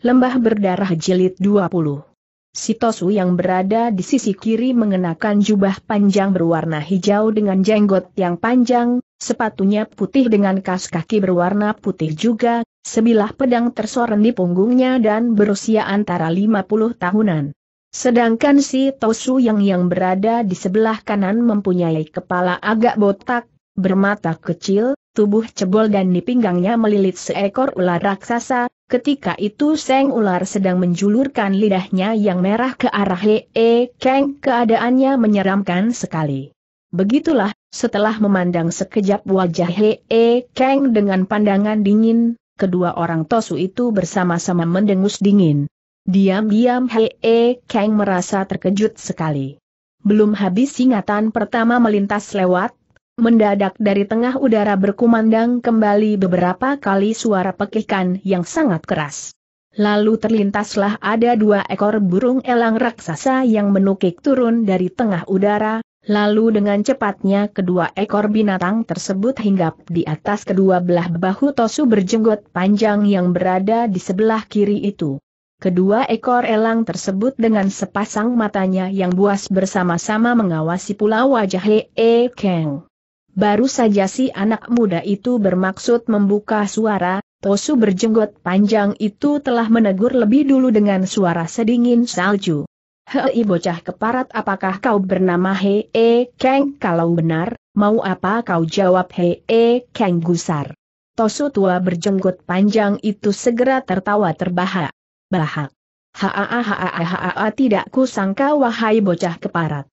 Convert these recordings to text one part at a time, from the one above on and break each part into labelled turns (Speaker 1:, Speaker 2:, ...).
Speaker 1: Lembah Berdarah Jilid 20 Si Tosu yang berada di sisi kiri mengenakan jubah panjang berwarna hijau dengan jenggot yang panjang, sepatunya putih dengan kas kaki berwarna putih juga, sebilah pedang tersorot di punggungnya dan berusia antara 50 tahunan. Sedangkan si Tosu yang yang berada di sebelah kanan mempunyai kepala agak botak, bermata kecil, tubuh cebol dan di pinggangnya melilit seekor ular raksasa, Ketika itu Seng Ular sedang menjulurkan lidahnya yang merah ke arah Hee Kang keadaannya menyeramkan sekali. Begitulah, setelah memandang sekejap wajah Hee Kang dengan pandangan dingin, kedua orang Tosu itu bersama-sama mendengus dingin. Diam-diam Hee Kang merasa terkejut sekali. Belum habis ingatan pertama melintas lewat, Mendadak dari tengah udara berkumandang kembali beberapa kali suara pekikan yang sangat keras. Lalu terlintaslah ada dua ekor burung elang raksasa yang menukik turun dari tengah udara, lalu dengan cepatnya kedua ekor binatang tersebut hinggap di atas kedua belah bahu Tosu berjenggot panjang yang berada di sebelah kiri itu. Kedua ekor elang tersebut dengan sepasang matanya yang buas bersama-sama mengawasi pula wajah Hee Keng. Baru saja si anak muda itu bermaksud membuka suara, Tosu berjenggot panjang itu telah menegur lebih dulu dengan suara sedingin salju. Hei bocah keparat apakah kau bernama Hei Kang kalau benar, mau apa kau jawab Hei Kang gusar. Tosu tua berjenggot panjang itu segera tertawa terbahak. Bahak. Haa haa haa tidak kusangka wahai bocah keparat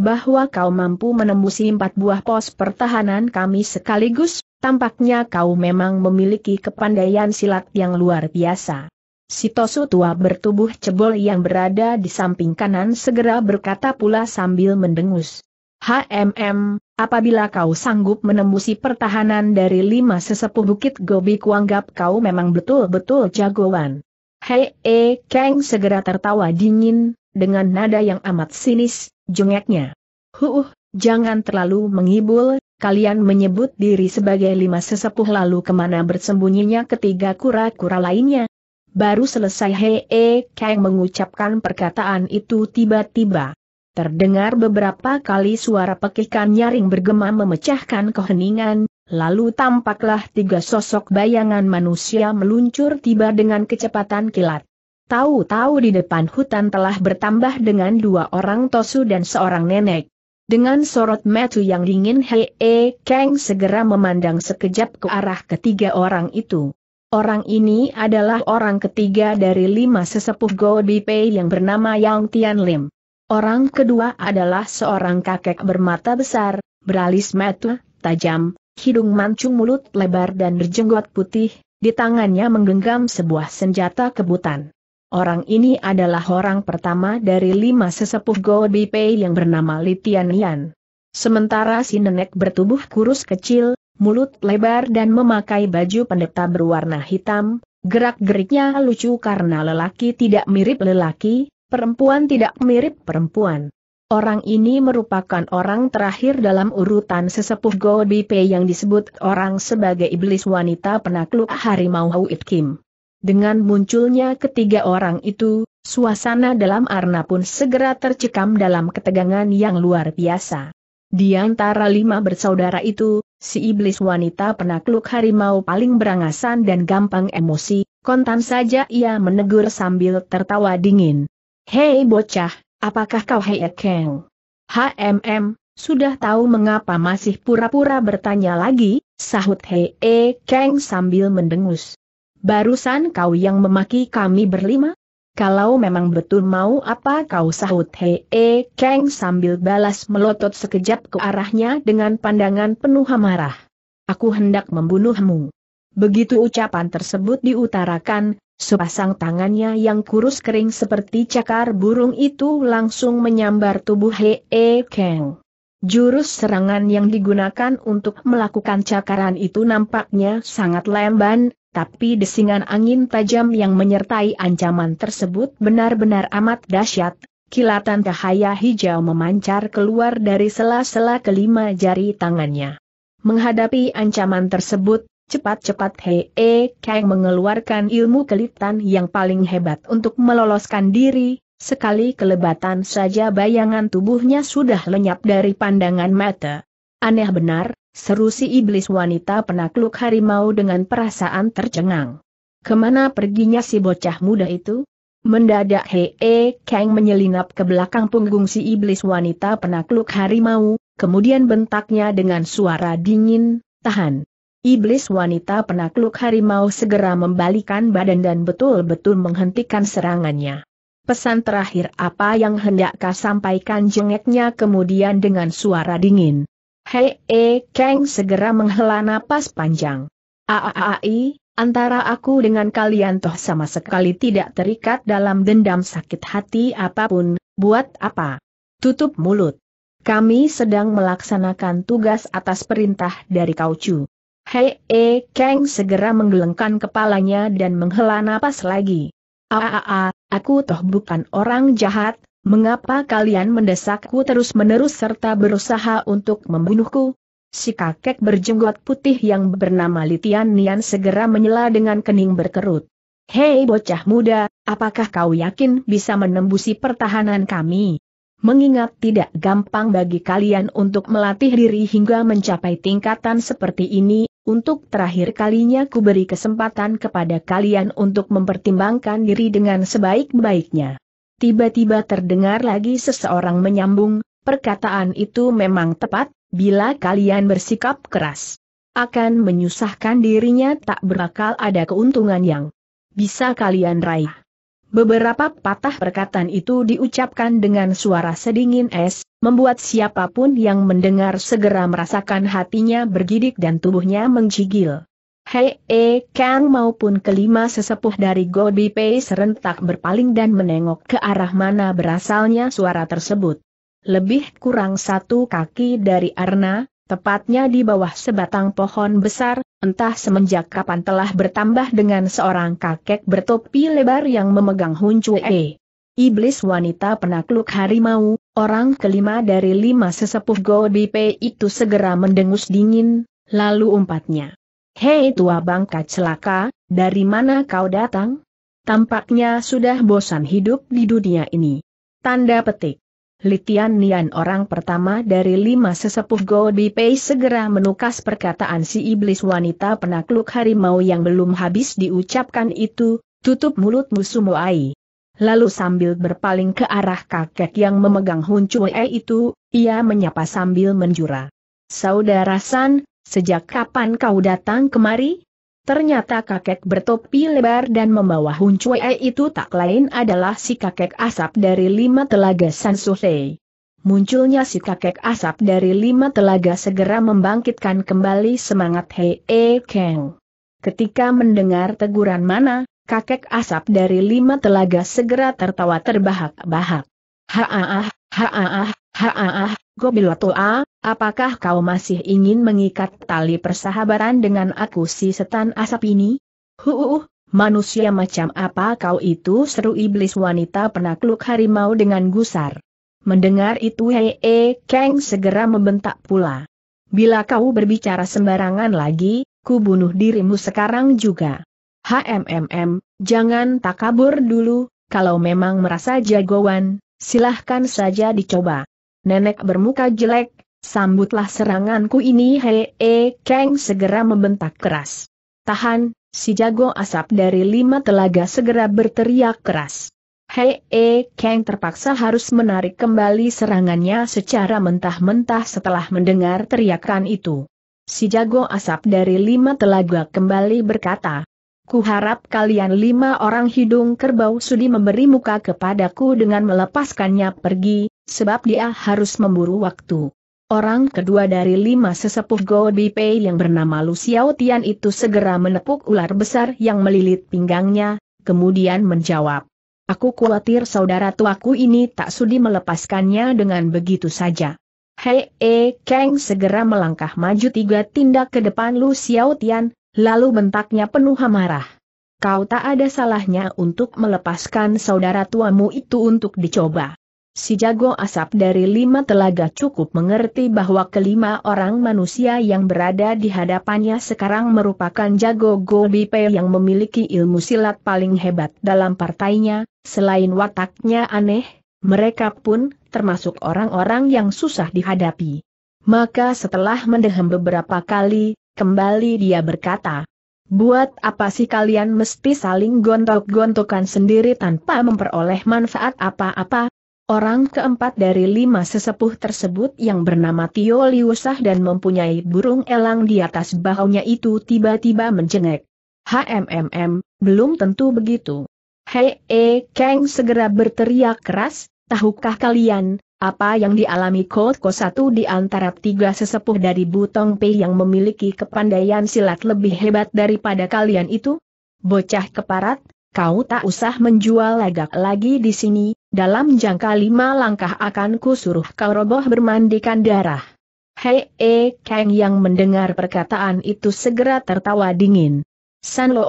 Speaker 1: bahwa kau mampu menembusi empat buah pos pertahanan kami sekaligus, tampaknya kau memang memiliki kepandaian silat yang luar biasa. Si Tosu tua bertubuh cebol yang berada di samping kanan segera berkata pula sambil mendengus. HMM, apabila kau sanggup menembusi pertahanan dari lima sesepuh Bukit Gobi kuanggap kau memang betul-betul jagoan. Hei, eh, Kang segera tertawa dingin, dengan nada yang amat sinis, jengeknya. Huh, jangan terlalu mengibul, kalian menyebut diri sebagai lima sesepuh lalu ke mana bersembunyinya ketiga kura-kura lainnya. Baru selesai Hee Kang mengucapkan perkataan itu tiba-tiba. Terdengar beberapa kali suara pekikan nyaring bergema memecahkan keheningan, lalu tampaklah tiga sosok bayangan manusia meluncur tiba dengan kecepatan kilat. Tahu-tahu di depan hutan telah bertambah dengan dua orang tosu dan seorang nenek. Dengan sorot mata yang dingin Hei Kang segera memandang sekejap ke arah ketiga orang itu. Orang ini adalah orang ketiga dari lima sesepuh Go Pei yang bernama Yang Tian Lim. Orang kedua adalah seorang kakek bermata besar, beralis mata, tajam, hidung mancung mulut lebar dan berjenggot putih, di tangannya menggenggam sebuah senjata kebutan. Orang ini adalah orang pertama dari lima sesepuh Go Pei yang bernama Litian Yan. Sementara si nenek bertubuh kurus kecil, mulut lebar dan memakai baju pendeta berwarna hitam, gerak-geriknya lucu karena lelaki tidak mirip lelaki, perempuan tidak mirip perempuan. Orang ini merupakan orang terakhir dalam urutan sesepuh Go Pei yang disebut orang sebagai iblis wanita penakluk harimau Hauit Kim. Dengan munculnya ketiga orang itu, suasana dalam Arna pun segera tercekam dalam ketegangan yang luar biasa. Di antara lima bersaudara itu, si iblis wanita penakluk harimau paling berangasan dan gampang emosi, kontan saja ia menegur sambil tertawa dingin. Hei bocah, apakah kau Hei Kang? HMM, sudah tahu mengapa masih pura-pura bertanya lagi, sahut Hei Kang sambil mendengus. Barusan kau yang memaki kami berlima? Kalau memang betul mau apa kau sahut Hei Kang sambil balas melotot sekejap ke arahnya dengan pandangan penuh amarah. Aku hendak membunuhmu. Begitu ucapan tersebut diutarakan, sepasang tangannya yang kurus kering seperti cakar burung itu langsung menyambar tubuh Hei Kang. Jurus serangan yang digunakan untuk melakukan cakaran itu nampaknya sangat lamban, tapi desingan angin tajam yang menyertai ancaman tersebut benar-benar amat dahsyat, kilatan cahaya hijau memancar keluar dari sela-sela kelima jari tangannya. Menghadapi ancaman tersebut, Cepat-cepat Hei Kang mengeluarkan ilmu kelitan yang paling hebat untuk meloloskan diri, sekali kelebatan saja bayangan tubuhnya sudah lenyap dari pandangan mata. Aneh benar, seru si iblis wanita penakluk harimau dengan perasaan tercengang. Ke mana perginya si bocah muda itu? Mendadak Hei Kang menyelinap ke belakang punggung si iblis wanita penakluk harimau, kemudian bentaknya dengan suara dingin, tahan. Iblis wanita penakluk harimau segera membalikan badan dan betul-betul menghentikan serangannya. Pesan terakhir apa yang hendak kau sampaikan jengeknya kemudian dengan suara dingin. Hei, eh, Kang segera menghela napas panjang. Aaai, antara aku dengan kalian toh sama sekali tidak terikat dalam dendam sakit hati apa pun, buat apa? Tutup mulut. Kami sedang melaksanakan tugas atas perintah dari Kaucu. Hei E Kang segera menggelengkan kepalanya dan menghela napas lagi. Aa, aku toh bukan orang jahat, mengapa kalian mendesakku terus-menerus serta berusaha untuk membunuhku? Si kakek berjenggot putih yang bernama Litian Nian segera menyela dengan kening berkerut. Hei bocah muda, apakah kau yakin bisa menembusi pertahanan kami? Mengingat tidak gampang bagi kalian untuk melatih diri hingga mencapai tingkatan seperti ini, untuk terakhir kalinya ku beri kesempatan kepada kalian untuk mempertimbangkan diri dengan sebaik-baiknya. Tiba-tiba terdengar lagi seseorang menyambung, perkataan itu memang tepat, bila kalian bersikap keras. Akan menyusahkan dirinya tak berakal ada keuntungan yang bisa kalian raih. Beberapa patah perkataan itu diucapkan dengan suara sedingin es, membuat siapa pun yang mendengar segera merasakan hatinya bergidik dan tubuhnya menggigil. Hei E Kang maupun kelima sesepuh dari Gobi Pei serentak berpaling dan menengok ke arah mana berasalnya suara tersebut. Lebih kurang satu kaki dari Arna, tepatnya di bawah sebatang pohon besar, entah semenjak kapan telah bertambah dengan seorang kakek bertopi lebar yang memegang huncue. Iblis wanita penakluk harimau, orang kelima dari lima sesepuh Godipe itu segera mendengus dingin, lalu umpatnya. Hei tua bangka celaka, dari mana kau datang? Tampaknya sudah bosan hidup di dunia ini. Tanda petik. Litian Nian orang pertama dari lima sesepuh Godi Pei segera menukas perkataan si iblis wanita penakluk harimau yang belum habis diucapkan itu, tutup mulutmu Sumuai. Lalu sambil berpaling ke arah kakek yang memegang huncue itu, ia menyapa sambil menjura. Saudara San, sejak kapan kau datang kemari? Ternyata kakek bertopi lebar dan membawa huncue itu tak lain adalah si kakek asap dari lima telaga Sansufei. Munculnya si kakek asap dari lima telaga segera membangkitkan kembali semangat Hei E Kang. Ketika mendengar teguran mana, kakek asap dari lima telaga segera tertawa terbahak-bahak. Haaah, haaah, haaah, Gobilotoa, apakah kau masih ingin mengikat tali persahabatan dengan aku si setan asap ini? Huuh, manusia macam apa kau itu seru iblis wanita penakluk harimau dengan gusar. Mendengar itu Hei Kang segera membentak pula. Bila kau berbicara sembarangan lagi, ku bunuh dirimu sekarang juga. HMMM, jangan takabur dulu, kalau memang merasa jagoan, silahkan saja dicoba. Nenek bermuka jelek, sambutlah seranganku ini Hei E Kang segera membentak keras. Tahan, si jago asap dari lima telaga segera berteriak keras. Hei E Kang terpaksa harus menarik kembali serangannya secara mentah-mentah setelah mendengar teriakan itu. Si jago asap dari lima telaga kembali berkata, Kuharap kalian lima orang hidung kerbau sudi memberi muka kepadaku dengan melepaskannya pergi, sebab dia harus memburu waktu. Orang kedua dari lima sesepuh Godi Pei yang bernama Lu Xiao Tian itu segera menepuk ular besar yang melilit pinggangnya, kemudian menjawab. Aku khawatir saudara tuaku ini tak sudi melepaskannya dengan begitu saja. Hei E Kang segera melangkah maju tiga tindak ke depan Lu Xiao Tian, Lalu bentaknya penuh amarah. Kau tak ada salahnya untuk melepaskan saudara tuamu itu untuk dicoba. Si jago asap dari lima telaga cukup mengerti bahwa kelima orang manusia yang berada di hadapannya sekarang merupakan jago Gobipe yang memiliki ilmu silat paling hebat dalam partainya, selain wataknya aneh, mereka pun termasuk orang-orang yang susah dihadapi. Maka setelah mendehem beberapa kali, kembali dia berkata, Buat apa sih kalian mesti saling gontok-gontokan sendiri tanpa memperoleh manfaat apa-apa, Orang keempat dari lima sesepuh tersebut yang bernama Tio Liusah dan mempunyai burung elang di atas bahunya itu tiba-tiba menjengek. HMMM, belum tentu begitu. Hei, eh, Kang segera berteriak keras, tahukah kalian, apa yang dialami Kotko satu di antara tiga sesepuh dari Butong Pei yang memiliki kepandaian silat lebih hebat daripada kalian itu? Bocah keparat, kau tak usah menjual lagak lagi di sini, dalam jangka lima langkah akan ku suruh kau roboh bermandikan darah. Hei eh Kang yang mendengar perkataan itu segera tertawa dingin. San Lo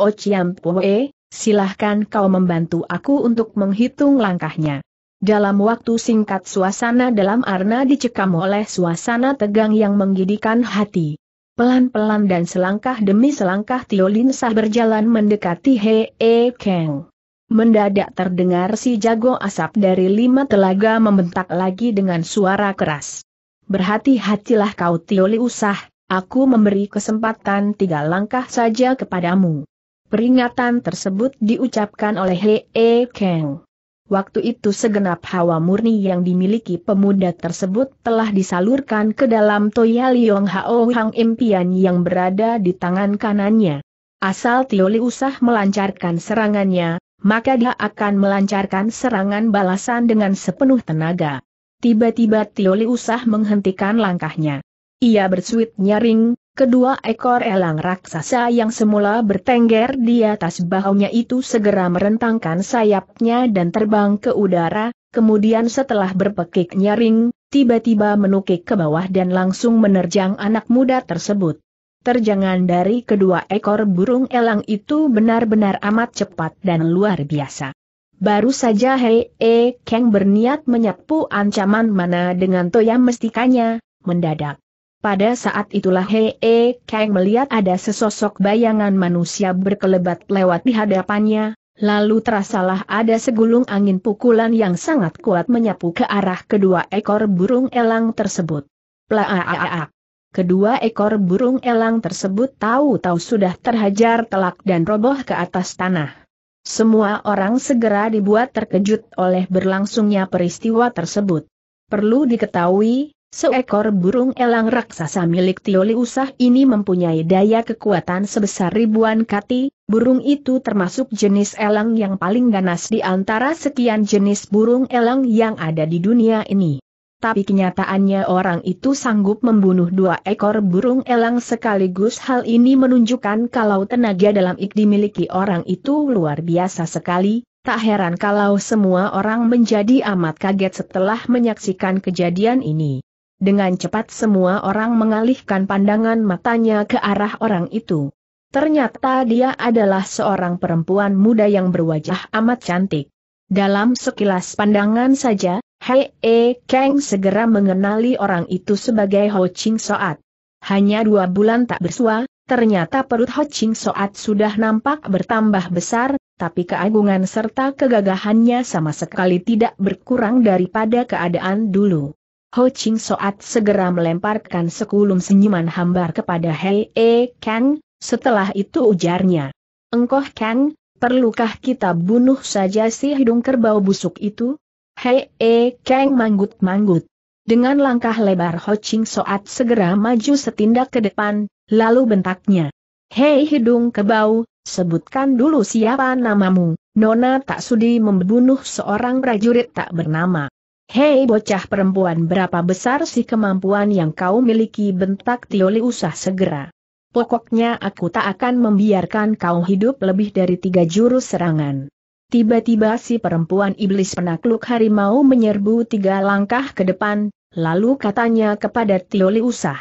Speaker 1: Poe, silahkan kau membantu aku untuk menghitung langkahnya. Dalam waktu singkat suasana dalam Arna dicekam oleh suasana tegang yang menggidikan hati. Pelan-pelan dan selangkah demi selangkah Tio Lin Sah berjalan mendekati He E Kang. Mendadak terdengar si jago asap dari lima telaga membentak lagi dengan suara keras. Berhati-hatilah kau Tio Li Usah, aku memberi kesempatan tiga langkah saja kepadamu. Peringatan tersebut diucapkan oleh He E Kang. Waktu itu segenap hawa murni yang dimiliki pemuda tersebut telah disalurkan ke dalam Toya Liong Hao Hang impian yang berada di tangan kanannya. Asal Tioli usah melancarkan serangannya, maka dia akan melancarkan serangan balasan dengan sepenuh tenaga. Tiba-tiba Tioli usah menghentikan langkahnya. Ia bersuit nyaring, Kedua ekor elang raksasa yang semula bertengger di atas bahunya itu segera merentangkan sayapnya dan terbang ke udara, kemudian setelah berpekik nyaring, tiba-tiba menukik ke bawah dan langsung menerjang anak muda tersebut. Terjangan dari kedua ekor burung elang itu benar-benar amat cepat dan luar biasa. Baru saja Hei E Kang berniat menyapu ancaman mana dengan toya mestikanya, mendadak. Pada saat itulah He E Kang melihat ada sesosok bayangan manusia berkelebat lewat di hadapannya, lalu terasalah ada segulung angin pukulan yang sangat kuat menyapu ke arah kedua ekor burung elang tersebut. Plaaak. Kedua ekor burung elang tersebut tahu-tahu sudah terhajar telak dan roboh ke atas tanah. Semua orang segera dibuat terkejut oleh berlangsungnya peristiwa tersebut. Perlu diketahui, Seekor burung elang raksasa milik Tioli Usah ini mempunyai daya kekuatan sebesar ribuan kati, burung itu termasuk jenis elang yang paling ganas di antara sekian jenis burung elang yang ada di dunia ini. Tapi kenyataannya orang itu sanggup membunuh dua ekor burung elang sekaligus hal ini menunjukkan kalau tenaga dalam ik dimiliki orang itu luar biasa sekali, tak heran kalau semua orang menjadi amat kaget setelah menyaksikan kejadian ini. Dengan cepat semua orang mengalihkan pandangan matanya ke arah orang itu. Ternyata dia adalah seorang perempuan muda yang berwajah amat cantik. Dalam sekilas pandangan saja, Hei E Kang segera mengenali orang itu sebagai Ho Ching Soat. Hanya dua bulan tak bersua, ternyata perut Ho Ching Soat sudah nampak bertambah besar, tapi keagungan serta kegagahannya sama sekali tidak berkurang daripada keadaan dulu. Ho Ching Soat segera melemparkan sekulum senyuman hambar kepada Hei E Kang, setelah itu ujarnya. Engkoh Kang, perlukah kita bunuh saja si hidung kerbau busuk itu? Hei E Kang manggut-manggut. Dengan langkah lebar Ho Ching Soat segera maju setindak ke depan, lalu bentaknya. Hei hidung kerbau, sebutkan dulu siapa namamu, Nona tak sudi membunuh seorang prajurit tak bernama. Hei bocah perempuan berapa besar sih kemampuan yang kau miliki bentak Tioli usah segera. Pokoknya aku tak akan membiarkan kau hidup lebih dari tiga jurus serangan. Tiba-tiba si perempuan iblis penakluk harimau menyerbu tiga langkah ke depan, lalu katanya kepada Tioli usah.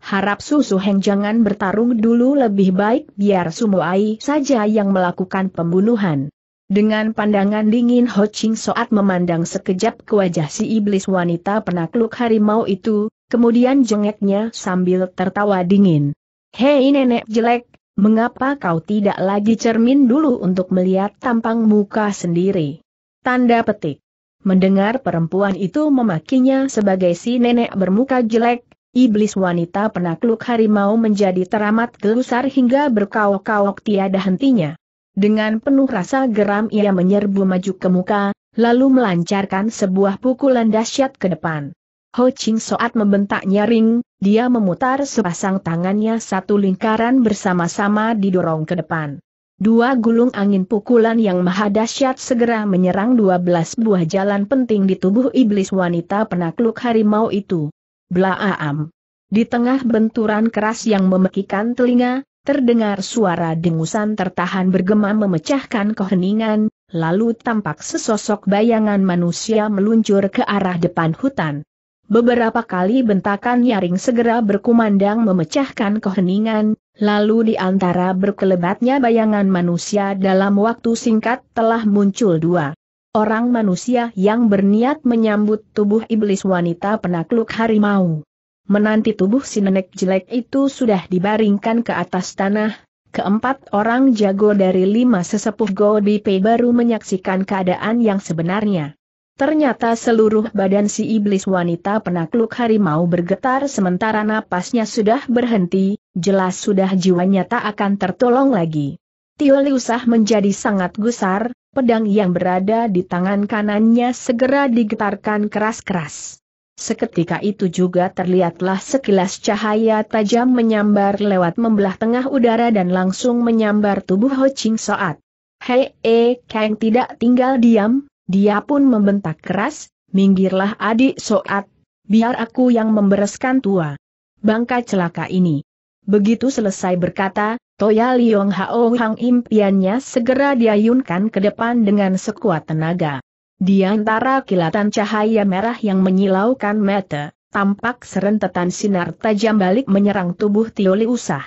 Speaker 1: Harap susu heng jangan bertarung dulu lebih baik biar Sumuai saja yang melakukan pembunuhan. Dengan pandangan dingin Ho Ching Soat memandang sekejap ke wajah si iblis wanita penakluk harimau itu, kemudian jengeknya sambil tertawa dingin. Hei nenek jelek, mengapa kau tidak lagi cermin dulu untuk melihat tampang muka sendiri? Tanda petik. Mendengar perempuan itu memakinya sebagai si nenek bermuka jelek, iblis wanita penakluk harimau menjadi teramat gelusar hingga berkaok-kaok tiada hentinya. Dengan penuh rasa geram ia menyerbu maju ke muka, lalu melancarkan sebuah pukulan dahsyat ke depan. Ho Ching Soat membentak nyaring, dia memutar sepasang tangannya satu lingkaran bersama-sama didorong ke depan. Dua gulung angin pukulan yang maha dahsyat segera menyerang dua belas buah jalan penting di tubuh iblis wanita penakluk harimau itu. Blaam. Di tengah benturan keras yang memekikan telinga, Terdengar suara dengusan tertahan bergema memecahkan keheningan, lalu tampak sesosok bayangan manusia meluncur ke arah depan hutan. Beberapa kali bentakan nyaring segera berkumandang memecahkan keheningan, lalu di antara berkelebatnya bayangan manusia dalam waktu singkat telah muncul dua orang manusia yang berniat menyambut tubuh iblis wanita penakluk harimau. Menanti tubuh si nenek jelek itu sudah dibaringkan ke atas tanah, keempat orang jago dari lima sesepuh Godipe baru menyaksikan keadaan yang sebenarnya. Ternyata seluruh badan si iblis wanita penakluk harimau bergetar sementara napasnya sudah berhenti, jelas sudah jiwanya tak akan tertolong lagi. Tio Liusah menjadi sangat gusar, pedang yang berada di tangan kanannya segera digetarkan keras-keras. Seketika itu juga terlihatlah sekilas cahaya tajam menyambar lewat membelah tengah udara dan langsung menyambar tubuh Ho Ching Soat. Hei, eh, Kang tidak tinggal diam, dia pun membentak keras, minggirlah adik Soat, biar aku yang membereskan tua. Bangka celaka ini. Begitu selesai berkata, Toya Liong Hao Hang impiannya segera diayunkan ke depan dengan sekuat tenaga. Di antara kilatan cahaya merah yang menyilaukan mata, tampak serentetan sinar tajam balik menyerang tubuh Tioli Usah.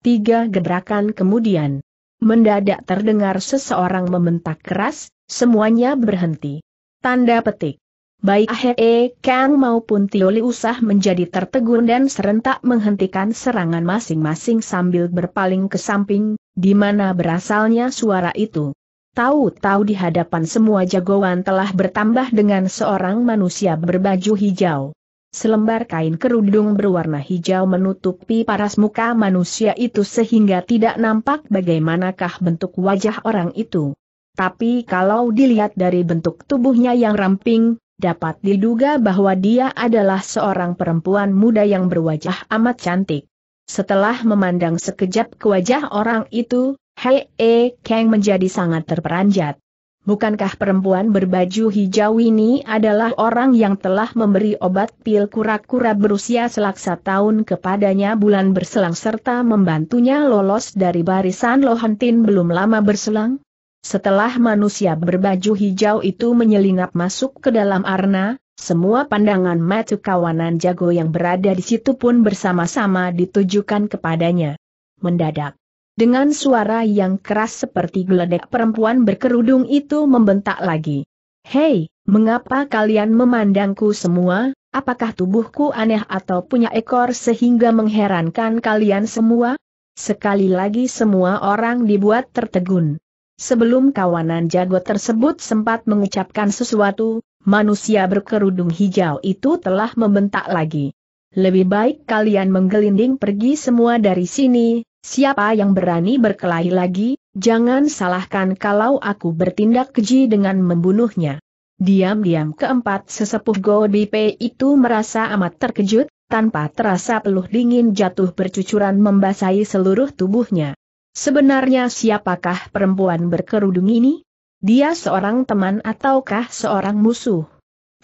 Speaker 1: Tiga gebrakan kemudian, mendadak terdengar seseorang membentak keras, semuanya berhenti. Tanda petik. Baik Ahe Kang maupun Tioli Usah menjadi tertegun dan serentak menghentikan serangan masing-masing sambil berpaling ke samping, di mana berasalnya suara itu. Tahu-tahu di hadapan semua jagoan telah bertambah dengan seorang manusia berbaju hijau. Selembar kain kerudung berwarna hijau menutupi paras muka manusia itu sehingga tidak nampak bagaimanakah bentuk wajah orang itu. Tapi kalau dilihat dari bentuk tubuhnya yang ramping, dapat diduga bahwa dia adalah seorang perempuan muda yang berwajah amat cantik. Setelah memandang sekejap ke wajah orang itu, Hei E Kang menjadi sangat terperanjat. Bukankah perempuan berbaju hijau ini adalah orang yang telah memberi obat pil kura-kura berusia selaksa tahun kepadanya bulan berselang serta membantunya lolos dari barisan Lohantin belum lama berselang? Setelah manusia berbaju hijau itu menyelinap masuk ke dalam arna, semua pandangan mata kawanan jago yang berada di situ pun bersama-sama ditujukan kepadanya. Mendadak. Dengan suara yang keras seperti geledek perempuan berkerudung itu membentak lagi. Hei, mengapa kalian memandangku semua, apakah tubuhku aneh atau punya ekor sehingga mengherankan kalian semua? Sekali lagi semua orang dibuat tertegun. Sebelum kawanan jago tersebut sempat mengucapkan sesuatu, manusia berkerudung hijau itu telah membentak lagi. Lebih baik kalian menggelinding pergi semua dari sini, Siapa yang berani berkelahi lagi, jangan salahkan kalau aku bertindak keji dengan membunuhnya. Diam-diam keempat sesepuh Godipe itu merasa amat terkejut, tanpa terasa peluh dingin jatuh bercucuran membasahi seluruh tubuhnya. Sebenarnya siapakah perempuan berkerudung ini? Dia seorang teman ataukah seorang musuh?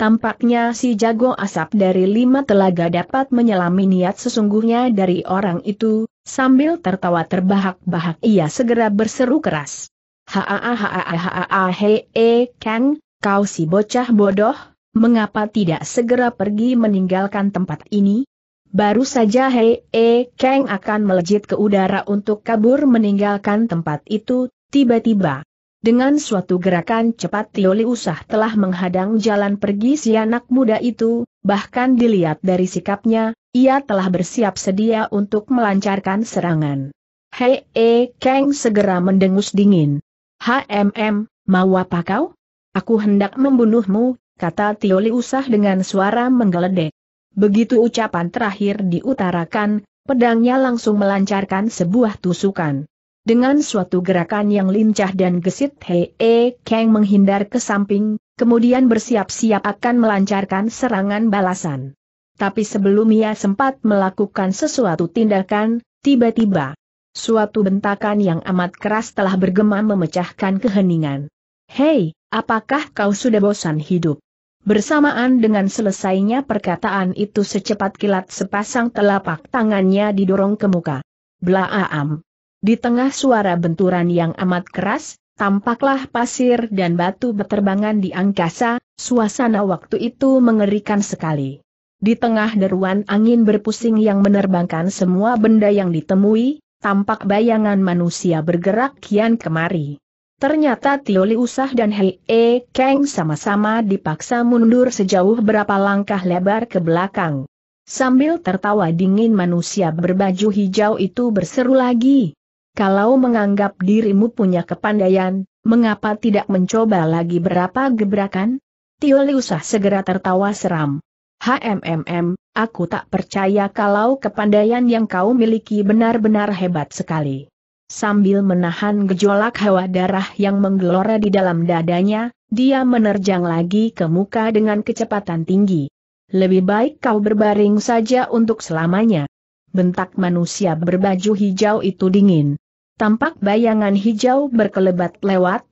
Speaker 1: Tampaknya si jago asap dari lima telaga dapat menyelami niat sesungguhnya dari orang itu, Sambil tertawa terbahak-bahak ia segera berseru keras. Haa haa e Kang, kau si bocah bodoh, mengapa tidak segera pergi meninggalkan tempat ini? Baru saja Hei E Kang akan melejit ke udara untuk kabur meninggalkan tempat itu, tiba-tiba. Dengan suatu gerakan cepat Tioli Usah telah menghadang jalan pergi si anak muda itu, bahkan dilihat dari sikapnya, ia telah bersiap sedia untuk melancarkan serangan. Hei, eh, Kang segera mendengus dingin. HMM, mau apa kau? Aku hendak membunuhmu, kata Tioli Usah dengan suara menggeledek. Begitu ucapan terakhir diutarakan, pedangnya langsung melancarkan sebuah tusukan. Dengan suatu gerakan yang lincah dan gesit Hei E Kang menghindar ke samping, kemudian bersiap-siap akan melancarkan serangan balasan. Tapi sebelum ia sempat melakukan sesuatu tindakan, tiba-tiba, suatu bentakan yang amat keras telah bergema memecahkan keheningan. Hei, apakah kau sudah bosan hidup? Bersamaan dengan selesainya perkataan itu secepat kilat sepasang telapak tangannya didorong ke muka. Blaam. Di tengah suara benturan yang amat keras, tampaklah pasir dan batu berterbangan di angkasa, suasana waktu itu mengerikan sekali. Di tengah deruan angin berpusing yang menerbangkan semua benda yang ditemui, tampak bayangan manusia bergerak kian kemari. Ternyata Tioli Usah dan Hei E Kang sama-sama dipaksa mundur sejauh berapa langkah lebar ke belakang. Sambil tertawa dingin manusia berbaju hijau itu berseru lagi, kalau menganggap dirimu punya kepandaian, mengapa tidak mencoba lagi berapa gebrakan? Tio Liusah segera tertawa seram. HMMM, aku tak percaya kalau kepandaian yang kau miliki benar-benar hebat sekali. Sambil menahan gejolak hawa darah yang menggelora di dalam dadanya, dia menerjang lagi ke muka dengan kecepatan tinggi. Lebih baik kau berbaring saja untuk selamanya. Bentak manusia berbaju hijau itu dingin. Tampak bayangan hijau berkelebat lewat,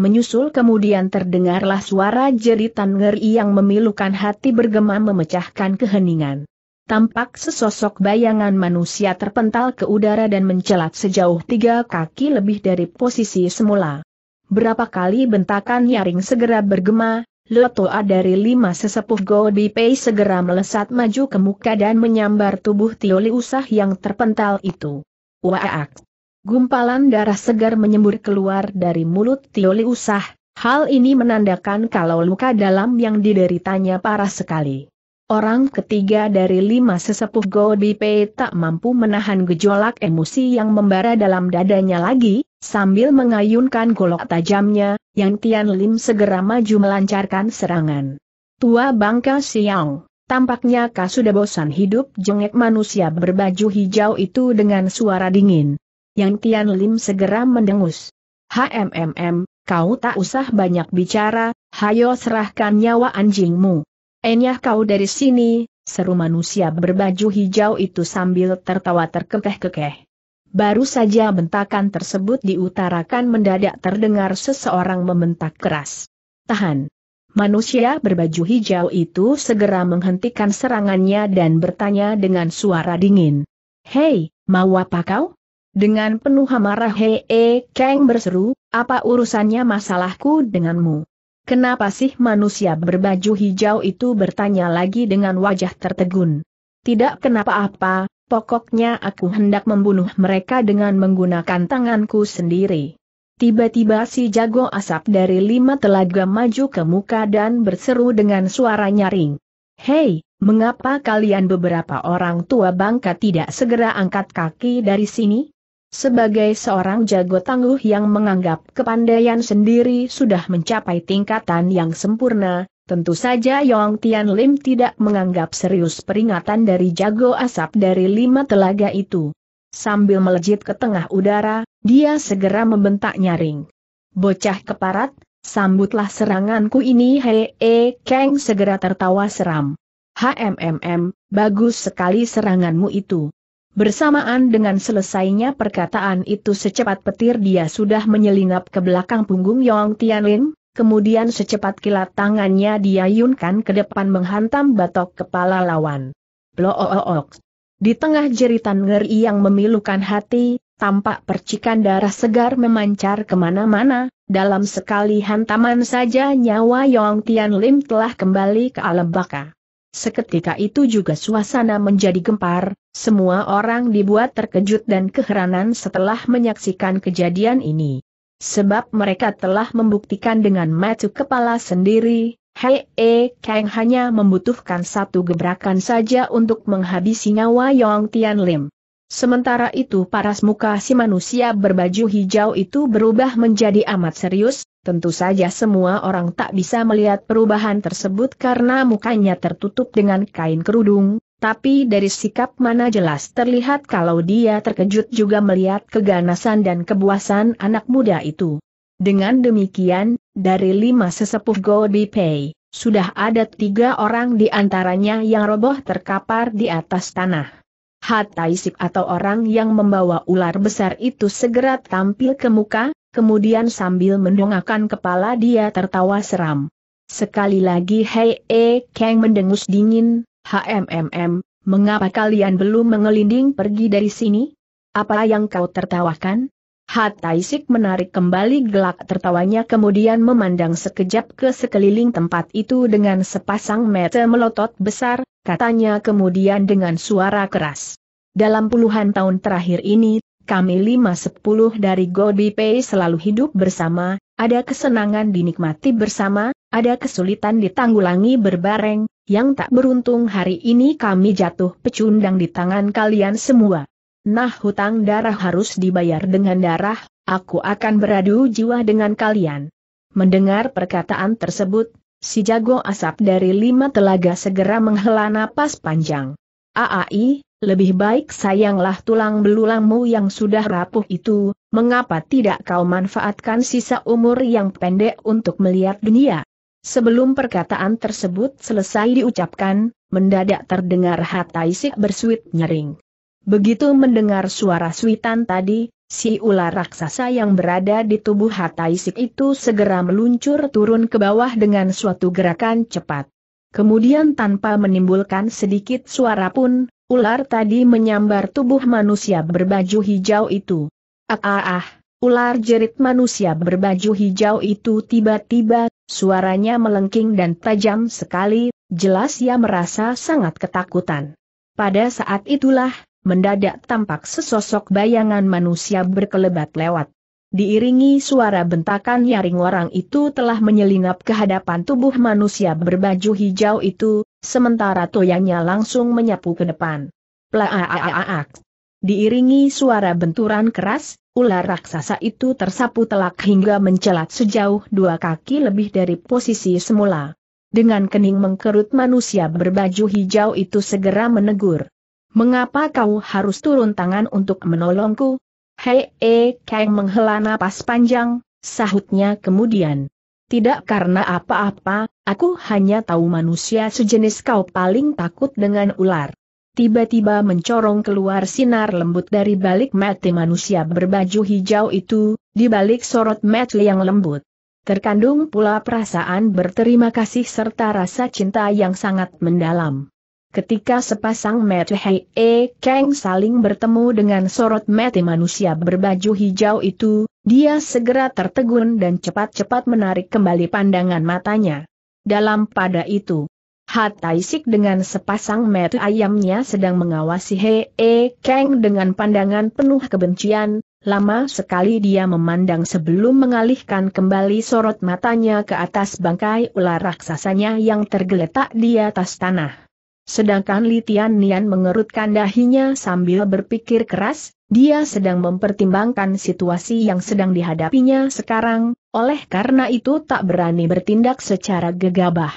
Speaker 1: menyusul kemudian terdengarlah suara jeritan ngeri yang memilukan hati bergema memecahkan keheningan. Tampak sesosok bayangan manusia terpental ke udara dan mencelat sejauh tiga kaki lebih dari posisi semula. Berapa kali bentakan nyaring segera bergema, Lotoa dari lima sesepuh Pei segera melesat maju ke muka dan menyambar tubuh Tioli Usah yang terpental itu. Waak! Gumpalan darah segar menyembur keluar dari mulut Tioli Usah, hal ini menandakan kalau luka dalam yang dideritanya parah sekali. Orang ketiga dari lima sesepuh Godipe tak mampu menahan gejolak emosi yang membara dalam dadanya lagi, sambil mengayunkan golok tajamnya, yang Tian Lim segera maju melancarkan serangan. Tua bangka siang, tampaknya kau sudah bosan hidup jengek manusia berbaju hijau itu dengan suara dingin. Yang Tian Lim segera mendengus. HMMM, kau tak usah banyak bicara, hayo serahkan nyawa anjingmu. Enyah kau dari sini, seru manusia berbaju hijau itu sambil tertawa terkekeh-kekeh. Baru saja bentakan tersebut diutarakan mendadak terdengar seseorang membentak keras. Tahan. Manusia berbaju hijau itu segera menghentikan serangannya dan bertanya dengan suara dingin. Hei, mau apa kau? Dengan penuh amarah Hei e, Kang berseru, apa urusannya masalahku denganmu? Kenapa sih manusia berbaju hijau itu bertanya lagi dengan wajah tertegun? Tidak kenapa-apa, pokoknya aku hendak membunuh mereka dengan menggunakan tanganku sendiri. Tiba-tiba si jago asap dari lima telaga maju ke muka dan berseru dengan suara nyaring. Hei, mengapa kalian beberapa orang tua bangka tidak segera angkat kaki dari sini? Sebagai seorang jago tangguh yang menganggap kepandaian sendiri sudah mencapai tingkatan yang sempurna, tentu saja Yong Tian Lim tidak menganggap serius peringatan dari jago asap dari lima telaga itu. Sambil melejit ke tengah udara, dia segera membentak nyaring. Bocah keparat, sambutlah seranganku ini Hei E Kang segera tertawa seram. HMMM, bagus sekali seranganmu itu. Bersamaan dengan selesainya perkataan itu secepat petir dia sudah menyelinap ke belakang punggung Yong Tianlin, kemudian secepat kilat tangannya diayunkan ke depan menghantam batok kepala lawan. Blook. Di tengah jeritan ngeri yang memilukan hati, tampak percikan darah segar memancar ke mana-mana, dalam sekali hantaman saja nyawa Yong Tianlim telah kembali ke alam baka. Seketika itu juga suasana menjadi gempar, semua orang dibuat terkejut dan keheranan setelah menyaksikan kejadian ini. Sebab mereka telah membuktikan dengan mata kepala sendiri, Hei E Kang hanya membutuhkan satu gebrakan saja untuk menghabisi nyawa Yong Tian Lim. Sementara itu paras muka si manusia berbaju hijau itu berubah menjadi amat serius, tentu saja semua orang tak bisa melihat perubahan tersebut karena mukanya tertutup dengan kain kerudung, tapi dari sikap mana jelas terlihat kalau dia terkejut juga melihat keganasan dan kebuasan anak muda itu. Dengan demikian, dari lima sesepuh Gobi Pei, sudah ada tiga orang di antaranya yang roboh terkapar di atas tanah. Hataisik atau orang yang membawa ular besar itu segera tampil ke muka, kemudian sambil mendongakkan kepala dia tertawa seram. Sekali lagi Hei E Kang mendengus dingin, HMMM, mengapa kalian belum mengelinding pergi dari sini? Apa yang kau tertawakan? Hataisik menarik kembali gelak tertawanya kemudian memandang sekejap ke sekeliling tempat itu dengan sepasang mata melotot besar, katanya kemudian dengan suara keras. Dalam puluhan tahun terakhir ini, kami lima sepuluh dari Godipe selalu hidup bersama, ada kesenangan dinikmati bersama, ada kesulitan ditanggulangi berbareng, yang tak beruntung hari ini kami jatuh pecundang di tangan kalian semua. Nah hutang darah harus dibayar dengan darah, aku akan beradu jiwa dengan kalian. Mendengar perkataan tersebut, Si jago asap dari lima telaga segera menghela napas panjang. Aai, lebih baik sayanglah tulang belulangmu yang sudah rapuh itu, mengapa tidak kau manfaatkan sisa umur yang pendek untuk melihat dunia? Sebelum perkataan tersebut selesai diucapkan, mendadak terdengar Hataisik bersuit nyering. Begitu mendengar suara suitan tadi, Si ular raksasa yang berada di tubuh Hataisik itu segera meluncur turun ke bawah dengan suatu gerakan cepat. Kemudian tanpa menimbulkan sedikit suara pun, ular tadi menyambar tubuh manusia berbaju hijau itu. Ah ah ah, ular jerit manusia berbaju hijau itu tiba-tiba, suaranya melengking dan tajam sekali, jelas ia merasa sangat ketakutan. Pada saat itulah, mendadak tampak sesosok bayangan manusia berkelebat lewat. Diiringi suara bentakan nyaring orang itu telah menyelinap ke hadapan tubuh manusia berbaju hijau itu, sementara toyanya langsung menyapu ke depan. Plaaaaak. Diiringi suara benturan keras, ular raksasa itu tersapu telak hingga mencelat sejauh dua kaki lebih dari posisi semula. Dengan kening mengkerut manusia berbaju hijau itu segera menegur. Mengapa kau harus turun tangan untuk menolongku? Hei E Kang menghela napas panjang, sahutnya kemudian. Tidak karena apa-apa, aku hanya tahu manusia sejenis kau paling takut dengan ular. Tiba-tiba mencorong keluar sinar lembut dari balik mata manusia berbaju hijau itu, di balik sorot mata yang lembut. Terkandung pula perasaan berterima kasih serta rasa cinta yang sangat mendalam. Ketika sepasang mata Hei E Kang saling bertemu dengan sorot mata manusia berbaju hijau itu, dia segera tertegun dan cepat-cepat menarik kembali pandangan matanya. Dalam pada itu, Hataisik dengan sepasang mata ayamnya sedang mengawasi Hei E Kang dengan pandangan penuh kebencian, lama sekali dia memandang sebelum mengalihkan kembali sorot matanya ke atas bangkai ular raksasanya yang tergeletak di atas tanah. Sedangkan Litian Nian mengerutkan dahinya sambil berpikir keras, dia sedang mempertimbangkan situasi yang sedang dihadapinya sekarang, oleh karena itu tak berani bertindak secara gegabah.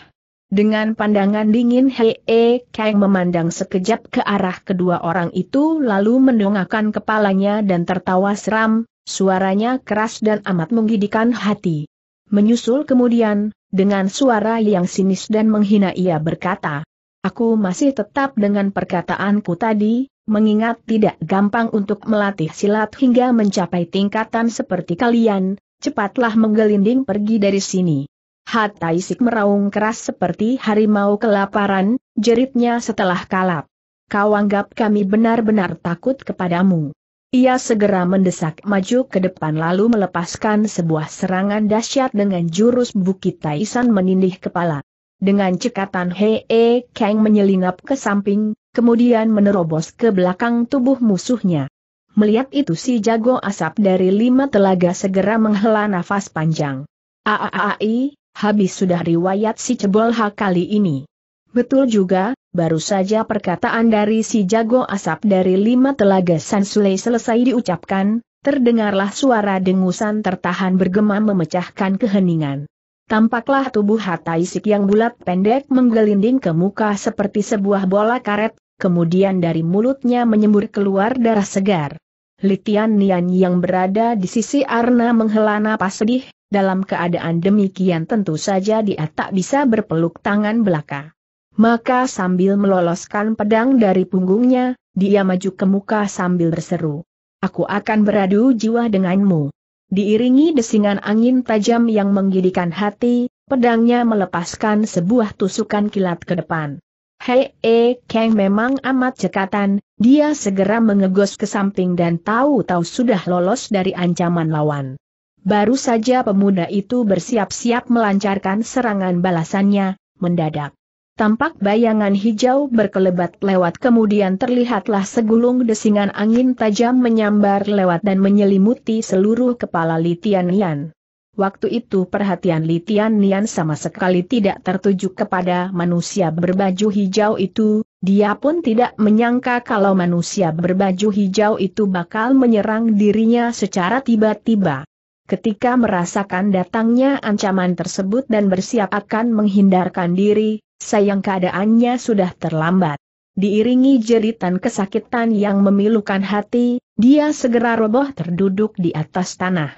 Speaker 1: Dengan pandangan dingin Hei E Kang memandang sekejap ke arah kedua orang itu lalu mendongakkan kepalanya dan tertawa seram, suaranya keras dan amat menggidikan hati. Menyusul kemudian, dengan suara yang sinis dan menghina ia berkata, Aku masih tetap dengan perkataanku tadi, mengingat tidak gampang untuk melatih silat hingga mencapai tingkatan seperti kalian, cepatlah menggelinding pergi dari sini. Hataisik meraung keras seperti harimau kelaparan, jeritnya setelah kalap. Kau anggap kami benar-benar takut kepadamu. Ia segera mendesak maju ke depan lalu melepaskan sebuah serangan dahsyat dengan jurus Bukit Taisan menindih kepala. Dengan cekatan He E Kang menyelinap ke samping, kemudian menerobos ke belakang tubuh musuhnya. Melihat itu si jago asap dari lima telaga segera menghela nafas panjang. Aaai, habis sudah riwayat si cebol hak kali ini. Betul juga, baru saja perkataan dari si jago asap dari lima telaga Sansule selesai diucapkan, terdengarlah suara dengusan tertahan bergema memecahkan keheningan. Tampaklah tubuh Hataisik yang bulat pendek menggelinding ke muka seperti sebuah bola karet, kemudian dari mulutnya menyembur keluar darah segar. Litian Nian yang berada di sisi Arna menghela napas sedih, dalam keadaan demikian tentu saja dia tak bisa berpeluk tangan belaka. Maka sambil meloloskan pedang dari punggungnya, dia maju ke muka sambil berseru. Aku akan beradu jiwa denganmu. Diiringi desingan angin tajam yang menggidikan hati, pedangnya melepaskan sebuah tusukan kilat ke depan. Hei, eh, Kang memang amat cekatan, dia segera mengegos ke samping dan tahu-tahu sudah lolos dari ancaman lawan. Baru saja pemuda itu bersiap-siap melancarkan serangan balasannya, mendadak. Tampak bayangan hijau berkelebat lewat kemudian terlihatlah segulung desingan angin tajam menyambar lewat dan menyelimuti seluruh kepala Litian Nian. Waktu itu perhatian Litian Nian sama sekali tidak tertuju kepada manusia berbaju hijau itu, dia pun tidak menyangka kalau manusia berbaju hijau itu bakal menyerang dirinya secara tiba-tiba. Ketika merasakan datangnya ancaman tersebut dan bersiap akan menghindarkan diri, sayang keadaannya sudah terlambat. Diiringi jeritan kesakitan yang memilukan hati, dia segera roboh terduduk di atas tanah.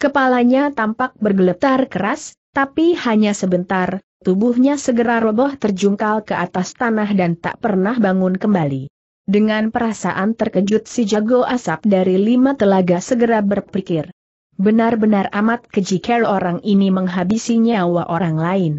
Speaker 1: Kepalanya tampak bergeletar keras, tapi hanya sebentar, tubuhnya segera roboh terjungkal ke atas tanah dan tak pernah bangun kembali. Dengan perasaan terkejut si jago asap dari lima telaga segera berpikir. Benar-benar amat keji orang ini menghabisi nyawa orang lain.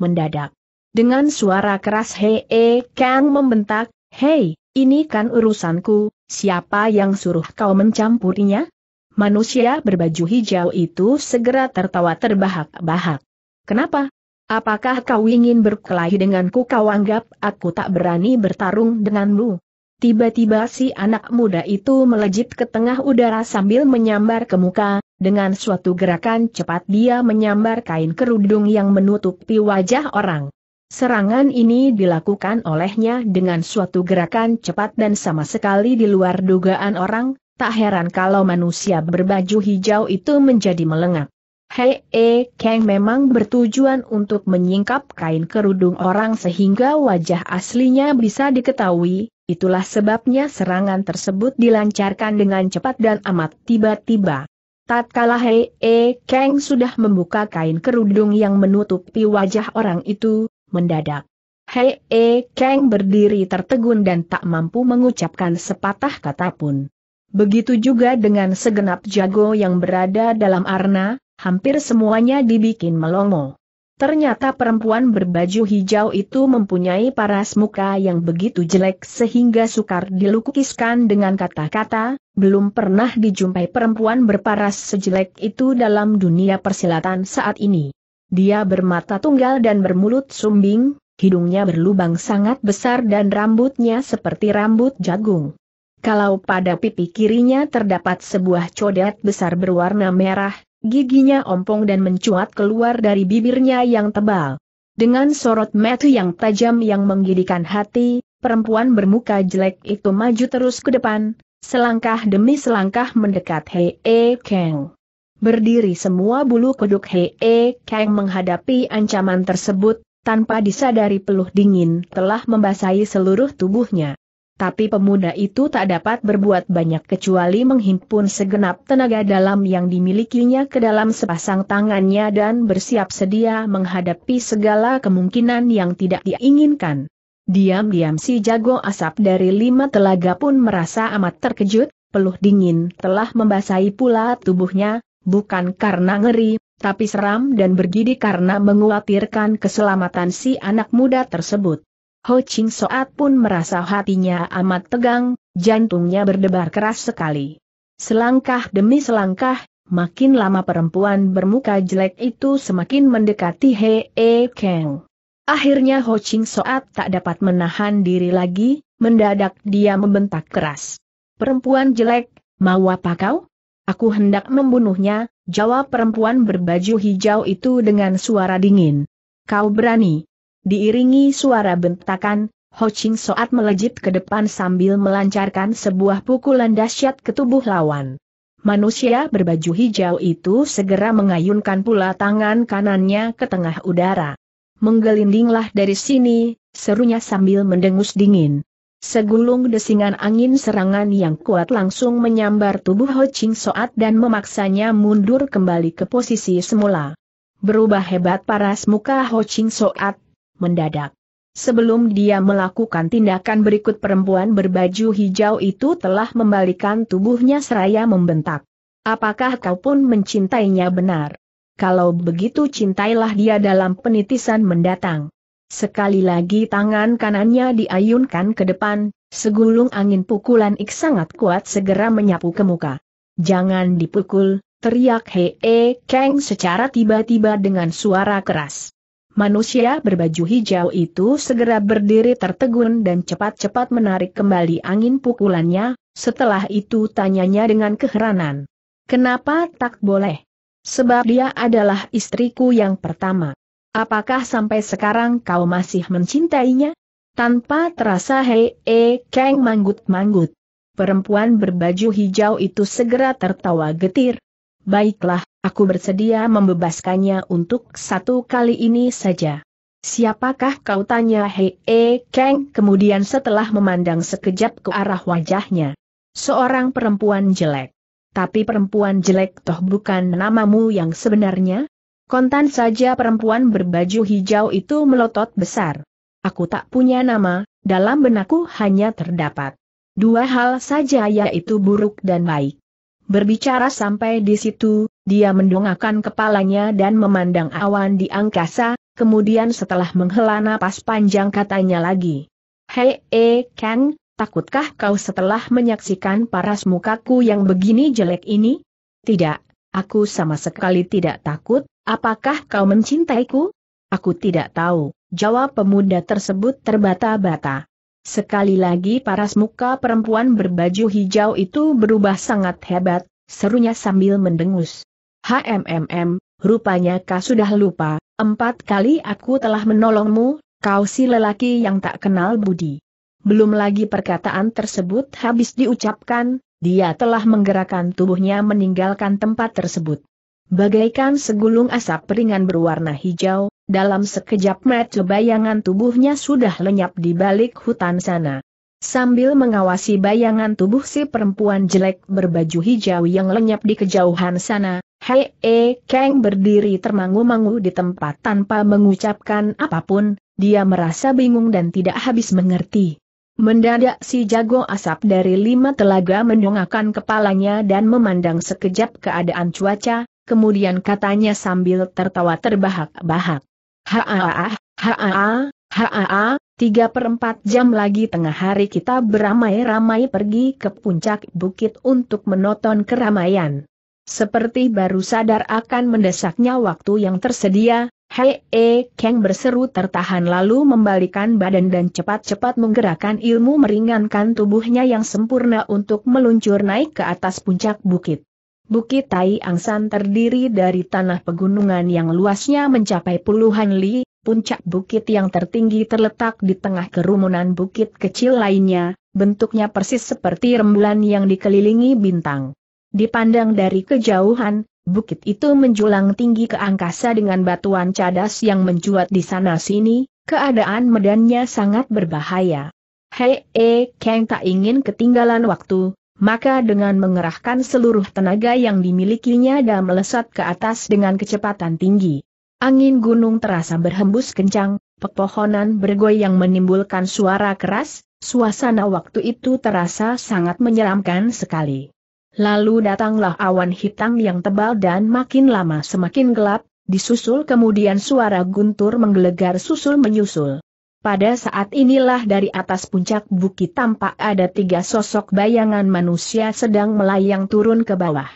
Speaker 1: Mendadak. Dengan suara keras Hei Kang membentak, Hei, ini kan urusanku, siapa yang suruh kau mencampurinya? Manusia berbaju hijau itu segera tertawa terbahak-bahak. Kenapa? Apakah kau ingin berkelahi denganku kau anggap aku tak berani bertarung denganmu? Tiba-tiba si anak muda itu melejit ke tengah udara sambil menyambar ke muka, dengan suatu gerakan cepat dia menyambar kain kerudung yang menutupi wajah orang. Serangan ini dilakukan olehnya dengan suatu gerakan cepat dan sama sekali di luar dugaan orang, tak heran kalau manusia berbaju hijau itu menjadi melengak. Hei, eh, Kang memang bertujuan untuk menyingkap kain kerudung orang sehingga wajah aslinya bisa diketahui, itulah sebabnya serangan tersebut dilancarkan dengan cepat dan amat tiba-tiba. Tatkala Hei E Kang sudah membuka kain kerudung yang menutupi wajah orang itu, mendadak. Hei E Kang berdiri tertegun dan tak mampu mengucapkan sepatah kata pun. Begitu juga dengan segenap jago yang berada dalam arna, hampir semuanya dibikin melongo. Ternyata perempuan berbaju hijau itu mempunyai paras muka yang begitu jelek sehingga sukar dilukiskan dengan kata-kata, belum pernah dijumpai perempuan berparas sejelek itu dalam dunia persilatan saat ini. Dia bermata tunggal dan bermulut sumbing, hidungnya berlubang sangat besar dan rambutnya seperti rambut jagung. Kalau pada pipi kirinya terdapat sebuah codet besar berwarna merah, giginya ompong dan mencuat keluar dari bibirnya yang tebal. Dengan sorot mata yang tajam yang menggidikan hati, perempuan bermuka jelek itu maju terus ke depan, selangkah demi selangkah mendekat Hei Kang. Berdiri semua bulu kuduk Hei E Kang menghadapi ancaman tersebut, tanpa disadari peluh dingin telah membasahi seluruh tubuhnya. Tapi pemuda itu tak dapat berbuat banyak kecuali menghimpun segenap tenaga dalam yang dimilikinya ke dalam sepasang tangannya dan bersiap sedia menghadapi segala kemungkinan yang tidak diinginkan. Diam-diam si jago asap dari lima telaga pun merasa amat terkejut, peluh dingin telah membasahi pula tubuhnya, bukan karena ngeri, tapi seram dan bergidi karena mengkhawatirkan keselamatan si anak muda tersebut. Ho Ching Soat pun merasa hatinya amat tegang, jantungnya berdebar keras sekali. Selangkah demi selangkah, makin lama perempuan bermuka jelek itu semakin mendekati He E Kang. Akhirnya Ho Ching Soat tak dapat menahan diri lagi, mendadak dia membentak keras. Perempuan jelek, Mau apa kau? Aku hendak membunuhnya, jawab perempuan berbaju hijau itu dengan suara dingin. Kau berani? Diiringi suara bentakan, Ho Ching Soat melejit ke depan sambil melancarkan sebuah pukulan dahsyat ke tubuh lawan. Manusia berbaju hijau itu segera mengayunkan pula tangan kanannya ke tengah udara. Menggelindinglah dari sini, serunya sambil mendengus dingin. Segulung desingan angin serangan yang kuat langsung menyambar tubuh Ho Ching Soat dan memaksanya mundur kembali ke posisi semula. Berubah hebat paras muka Ho Ching Soat, mendadak. Sebelum dia melakukan tindakan berikut perempuan berbaju hijau itu telah membalikan tubuhnya seraya membentak. Apakah kau pun mencintainya benar? Kalau begitu cintailah dia dalam penitisan mendatang. Sekali lagi tangan kanannya diayunkan ke depan, segulung angin pukulan Ik sangat kuat segera menyapu ke muka. Jangan dipukul, teriak Hee Kang secara tiba-tiba dengan suara keras. Manusia berbaju hijau itu segera berdiri tertegun dan cepat-cepat menarik kembali angin pukulannya, setelah itu tanyanya dengan keheranan. Kenapa tak boleh? Sebab dia adalah istriku yang pertama. Apakah sampai sekarang kau masih mencintainya? Tanpa terasa Hei E Kang manggut-manggut. Perempuan berbaju hijau itu segera tertawa getir. Baiklah, aku bersedia membebaskannya untuk satu kali ini saja. Siapakah kau tanya Hei E Kang kemudian setelah memandang sekejap ke arah wajahnya. Seorang perempuan jelek. Tapi perempuan jelek toh bukan namamu yang sebenarnya? Kontan saja perempuan berbaju hijau itu melotot besar. Aku tak punya nama, dalam benakku hanya terdapat dua hal saja yaitu buruk dan baik. Berbicara sampai di situ, dia mendongakkan kepalanya dan memandang awan di angkasa, kemudian setelah menghela napas panjang katanya lagi. Hei eh Kang, takutkah kau setelah menyaksikan paras mukaku yang begini jelek ini? Tidak, aku sama sekali tidak takut, Apakah kau mencintaiku? Aku tidak tahu, jawab pemuda tersebut terbata-bata. Sekali lagi paras muka perempuan berbaju hijau itu berubah sangat hebat, serunya sambil mendengus. HMMM, rupanya kau sudah lupa, empat kali aku telah menolongmu, kau si lelaki yang tak kenal budi. Belum lagi perkataan tersebut habis diucapkan, dia telah menggerakkan tubuhnya meninggalkan tempat tersebut. Bagaikan segulung asap ringan berwarna hijau, dalam sekejap mata bayangan tubuhnya sudah lenyap di balik hutan sana. Sambil mengawasi bayangan tubuh si perempuan jelek berbaju hijau yang lenyap di kejauhan sana, Hei E Kang berdiri termangu-mangu di tempat tanpa mengucapkan apa pun, dia merasa bingung dan tidak habis mengerti. Mendadak si jago asap dari lima telaga mendongakkan kepalanya dan memandang sekejap keadaan cuaca, kemudian katanya sambil tertawa terbahak-bahak. Haa, haa, haa, tiga perempat jam lagi tengah hari kita beramai-ramai pergi ke puncak bukit untuk menonton keramaian. Seperti baru sadar akan mendesaknya waktu yang tersedia, Hei E Kang berseru tertahan lalu membalikan badan dan cepat-cepat menggerakkan ilmu meringankan tubuhnya yang sempurna untuk meluncur naik ke atas puncak bukit. Bukit Tai Angsan terdiri dari tanah pegunungan yang luasnya mencapai puluhan li, puncak bukit yang tertinggi terletak di tengah kerumunan bukit kecil lainnya, bentuknya persis seperti rembulan yang dikelilingi bintang. Dipandang dari kejauhan, bukit itu menjulang tinggi ke angkasa dengan batuan cadas yang mencuat di sana-sini, keadaan medannya sangat berbahaya. Hei, eh, Kang tak ingin ketinggalan waktu, maka dengan mengerahkan seluruh tenaga yang dimilikinya dan melesat ke atas dengan kecepatan tinggi. Angin gunung terasa berhembus kencang, pepohonan bergoyang menimbulkan suara keras, suasana waktu itu terasa sangat menyeramkan sekali. Lalu datanglah awan hitam yang tebal dan makin lama semakin gelap, disusul kemudian suara guntur menggelegar susul menyusul. Pada saat inilah dari atas puncak bukit tampak ada tiga sosok bayangan manusia sedang melayang turun ke bawah.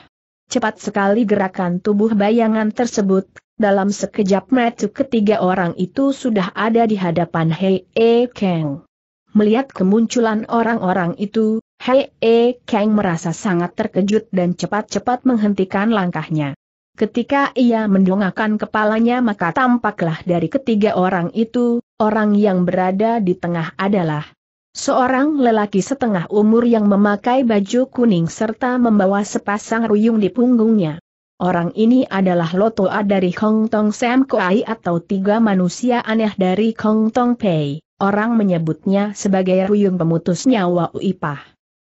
Speaker 1: Cepat sekali gerakan tubuh bayangan tersebut, dalam sekejap mata ketiga orang itu sudah ada di hadapan Hei E Kang. Melihat kemunculan orang-orang itu, Hei E Kang merasa sangat terkejut dan cepat-cepat menghentikan langkahnya. Ketika ia mendongakkan kepalanya maka tampaklah dari ketiga orang itu, orang yang berada di tengah adalah seorang lelaki setengah umur yang memakai baju kuning serta membawa sepasang ruyung di punggungnya. Orang ini adalah Lotoa dari Hong Tong Sam Koai atau tiga manusia aneh dari Hong Tong Pei. Orang menyebutnya sebagai ruyung pemutus nyawa Uipah.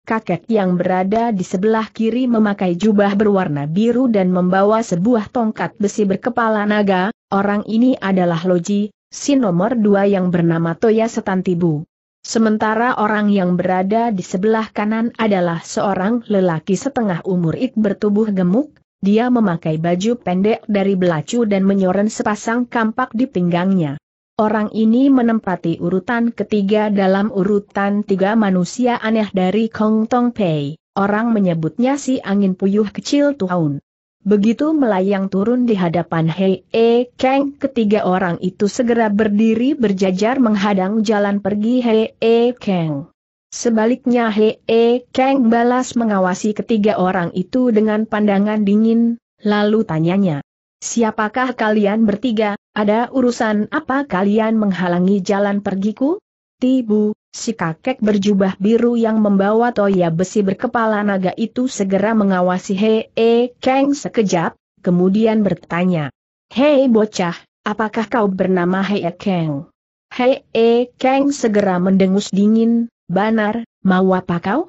Speaker 1: Kakek yang berada di sebelah kiri memakai jubah berwarna biru dan membawa sebuah tongkat besi berkepala naga, orang ini adalah Loji, si nomor dua yang bernama Toya Setantibu. Sementara orang yang berada di sebelah kanan adalah seorang lelaki setengah umur ik bertubuh gemuk, dia memakai baju pendek dari belacu dan menyoren sepasang kampak di pinggangnya. Orang ini menempati urutan ketiga dalam urutan tiga manusia aneh dari Kong Tong Pei. Orang menyebutnya si angin puyuh kecil Tuhan. Begitu melayang turun di hadapan Hei E Kang, ketiga orang itu segera berdiri berjajar menghadang jalan pergi Hei E Kang. Sebaliknya Hei E Kang balas mengawasi ketiga orang itu dengan pandangan dingin, lalu tanyanya. Siapakah kalian bertiga, ada urusan apa kalian menghalangi jalan pergiku? Tibu, si kakek berjubah biru yang membawa toya besi berkepala naga itu segera mengawasi Hei Kang sekejap, kemudian bertanya. Hei bocah, apakah kau bernama Hei Kang? Hei Kang segera mendengus dingin, banar, mau apa kau?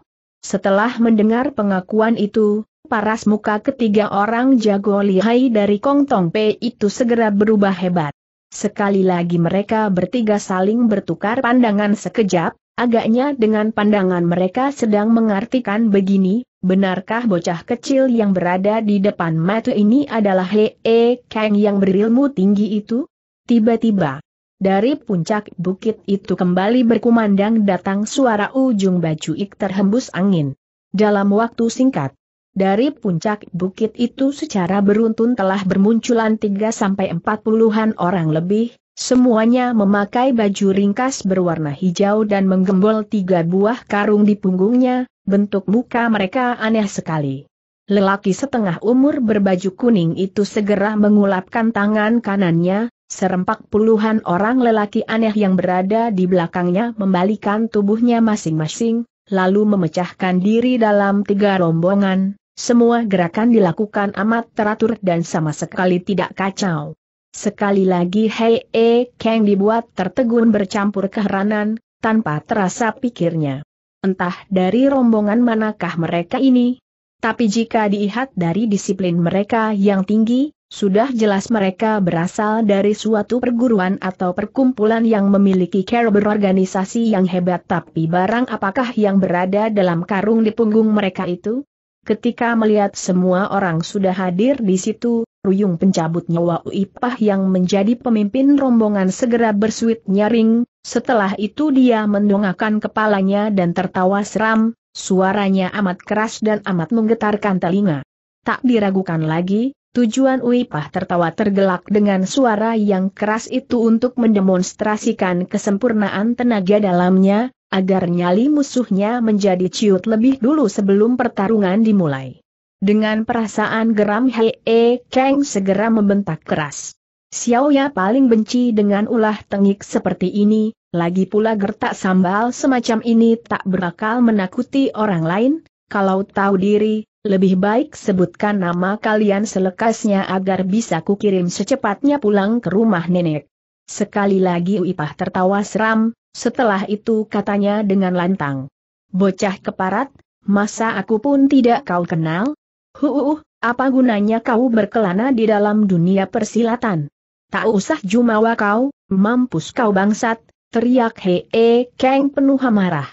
Speaker 1: Setelah mendengar pengakuan itu, paras muka ketiga orang jago lihai dari Kong Tong Pei itu segera berubah hebat. Sekali lagi mereka bertiga saling bertukar pandangan sekejap, agaknya dengan pandangan mereka sedang mengartikan begini, benarkah bocah kecil yang berada di depan mata ini adalah He E Kang yang berilmu tinggi itu? Tiba-tiba, dari puncak bukit itu kembali berkumandang datang suara ujung baju ik terhembus angin. Dalam waktu singkat, dari puncak bukit itu secara beruntun telah bermunculan 3 sampai 40-an orang lebih, semuanya memakai baju ringkas berwarna hijau dan menggembol tiga buah karung di punggungnya, bentuk muka mereka aneh sekali. Lelaki setengah umur berbaju kuning itu segera mengulapkan tangan kanannya, serempak puluhan orang lelaki aneh yang berada di belakangnya membalikan tubuhnya masing-masing, lalu memecahkan diri dalam tiga rombongan, semua gerakan dilakukan amat teratur dan sama sekali tidak kacau. Sekali lagi Hei E Kang dibuat tertegun bercampur keheranan, tanpa terasa pikirnya. Entah dari rombongan manakah mereka ini? Tapi jika dilihat dari disiplin mereka yang tinggi, sudah jelas mereka berasal dari suatu perguruan atau perkumpulan yang memiliki cara berorganisasi yang hebat tapi barang apakah yang berada dalam karung di punggung mereka itu? Ketika melihat semua orang sudah hadir di situ, Ruyung pencabut nyawa Uipah yang menjadi pemimpin rombongan segera bersuit nyaring, setelah itu dia mendongakkan kepalanya dan tertawa seram, suaranya amat keras dan amat menggetarkan telinga. Tak diragukan lagi, tujuan Uipah tertawa tergelak dengan suara yang keras itu untuk mendemonstrasikan kesempurnaan tenaga dalamnya, agar nyali musuhnya menjadi ciut lebih dulu sebelum pertarungan dimulai. Dengan perasaan geram Hei E Kang segera membentak keras. Xiao Ya paling benci dengan ulah tengik seperti ini, lagi pula gertak sambal semacam ini tak berakal menakuti orang lain, kalau tahu diri, lebih baik sebutkan nama kalian selekasnya agar bisa kukirim secepatnya pulang ke rumah nenek. Sekali lagi Uipah tertawa seram, setelah itu katanya dengan lantang. Bocah keparat, masa aku pun tidak kau kenal? Huuh, apa gunanya kau berkelana di dalam dunia persilatan? Tak usah jumawa kau, mampus kau bangsat, teriak Hee Kang penuh amarah.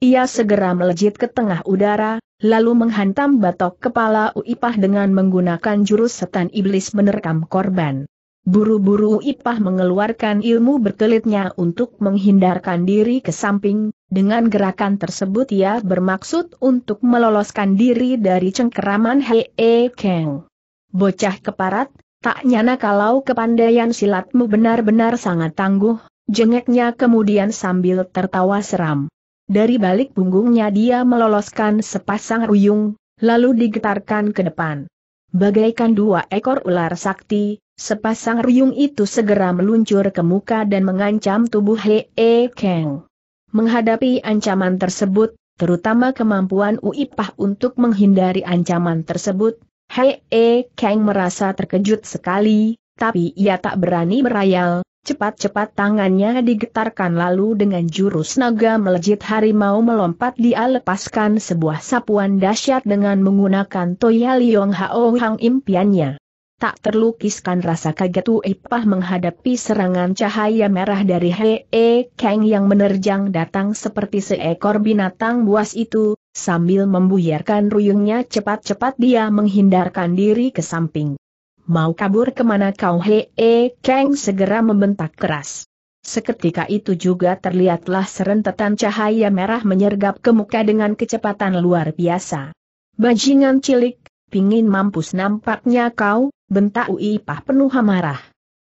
Speaker 1: Ia segera melejit ke tengah udara, lalu menghantam batok kepala Uipah dengan menggunakan jurus setan iblis menerkam korban. Buru-buru Ipah mengeluarkan ilmu berkelitnya untuk menghindarkan diri ke samping, dengan gerakan tersebut ia bermaksud untuk meloloskan diri dari cengkeraman Hei E Kang. Bocah keparat, tak nyana kalau kepandaian silatmu benar-benar sangat tangguh, jengeknya kemudian sambil tertawa seram. Dari balik punggungnya dia meloloskan sepasang ruyung, lalu digetarkan ke depan. Bagaikan dua ekor ular sakti, sepasang ruyung itu segera meluncur ke muka dan mengancam tubuh He E Kang. Menghadapi ancaman tersebut, terutama kemampuan Uipah untuk menghindari ancaman tersebut, He E Kang merasa terkejut sekali, tapi ia tak berani berayal, cepat-cepat tangannya digetarkan lalu dengan jurus naga melejit harimau melompat dia lepaskan sebuah sapuan dahsyat dengan menggunakan Toya Liong Hao Hang impiannya. Tak terlukiskan rasa kaget Uipah menghadapi serangan cahaya merah dari He E Kang yang menerjang datang seperti seekor binatang buas itu, sambil membuyarkan ruyungnya cepat-cepat dia menghindarkan diri ke samping. Mau kabur ke mana kau He E Kang segera membentak keras. Seketika itu juga terlihatlah serentetan cahaya merah menyergap ke muka dengan kecepatan luar biasa. Bajingan cilik, pingin mampus nampaknya kau, bentak Ui Pah penuh amarah.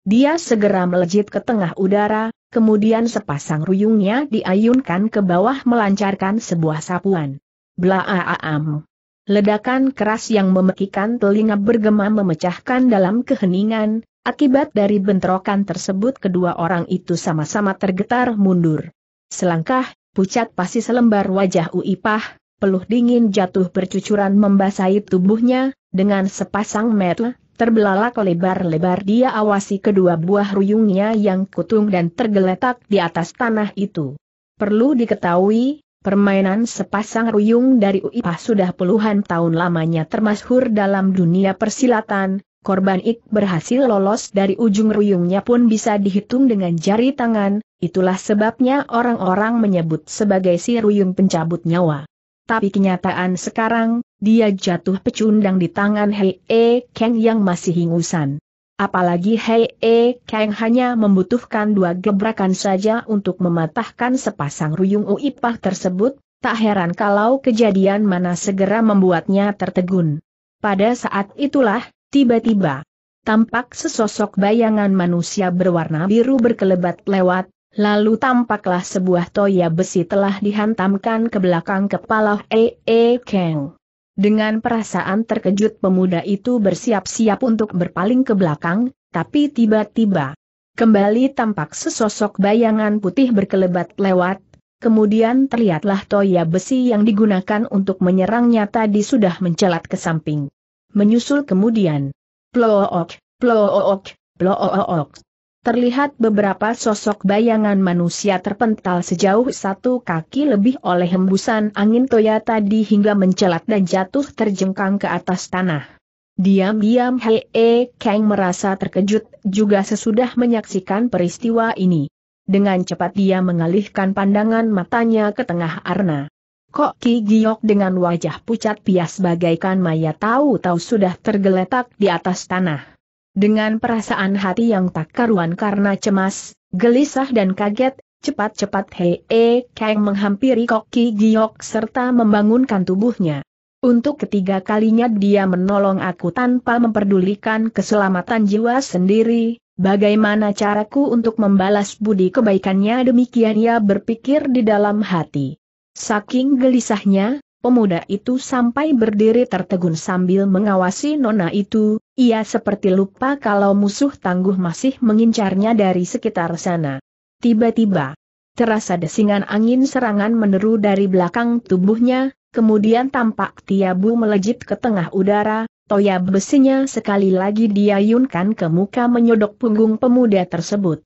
Speaker 1: Dia segera melejit ke tengah udara, kemudian sepasang ruyungnya diayunkan ke bawah melancarkan sebuah sapuan. Blaaam. Ledakan keras yang memekikan telinga bergema memecahkan dalam keheningan, akibat dari bentrokan tersebut kedua orang itu sama-sama tergetar mundur. Selangkah, pucat pasti selembar wajah Uipah, peluh dingin jatuh bercucuran membasahi tubuhnya, dengan sepasang mata, terbelalak lebar-lebar dia awasi kedua buah ruyungnya yang kutung dan tergeletak di atas tanah itu. Perlu diketahui, Permainan sepasang ruyung dari Uipah sudah puluhan tahun lamanya termasyhur dalam dunia persilatan, korban Ik berhasil lolos dari ujung ruyungnya pun bisa dihitung dengan jari tangan, itulah sebabnya orang-orang menyebut sebagai si ruyung pencabut nyawa. Tapi kenyataan sekarang, dia jatuh pecundang di tangan Hei E Kang yang masih hingusan. Apalagi Hei E Kang hanya membutuhkan dua gebrakan saja untuk mematahkan sepasang ruyung Uipah tersebut, tak heran kalau kejadian mana segera membuatnya tertegun. Pada saat itulah, tiba-tiba, tampak sesosok bayangan manusia berwarna biru berkelebat lewat, lalu tampaklah sebuah toya besi telah dihantamkan ke belakang kepala E E Kang. Dengan perasaan terkejut pemuda itu bersiap-siap untuk berpaling ke belakang, tapi tiba-tiba kembali tampak sesosok bayangan putih berkelebat lewat, kemudian terlihatlah toya besi yang digunakan untuk menyerangnya tadi sudah mencelat ke samping. Menyusul kemudian, plook, plook, plook. Terlihat beberapa sosok bayangan manusia terpental sejauh satu kaki lebih oleh hembusan angin Toya tadi hingga mencelat dan jatuh terjengkang ke atas tanah. Diam-diam Hei E Kang merasa terkejut juga sesudah menyaksikan peristiwa ini. Dengan cepat dia mengalihkan pandangan matanya ke tengah arna. Kok Ki Giok dengan wajah pucat pias bagaikan mayat tahu-tahu sudah tergeletak di atas tanah. Dengan perasaan hati yang tak karuan karena cemas, gelisah dan kaget, cepat-cepat Hei E Kang menghampiri Koki Giok serta membangunkan tubuhnya. Untuk ketiga kalinya dia menolong aku tanpa memperdulikan keselamatan jiwa sendiri, bagaimana caraku untuk membalas budi kebaikannya demikian ia berpikir di dalam hati. Saking gelisahnya, pemuda itu sampai berdiri tertegun sambil mengawasi nona itu, ia seperti lupa kalau musuh tangguh masih mengincarnya dari sekitar sana. Tiba-tiba, terasa desingan angin serangan meneru dari belakang tubuhnya, kemudian tampak Tiabu melejit ke tengah udara, toya besinya sekali lagi diayunkan ke muka menyodok punggung pemuda tersebut.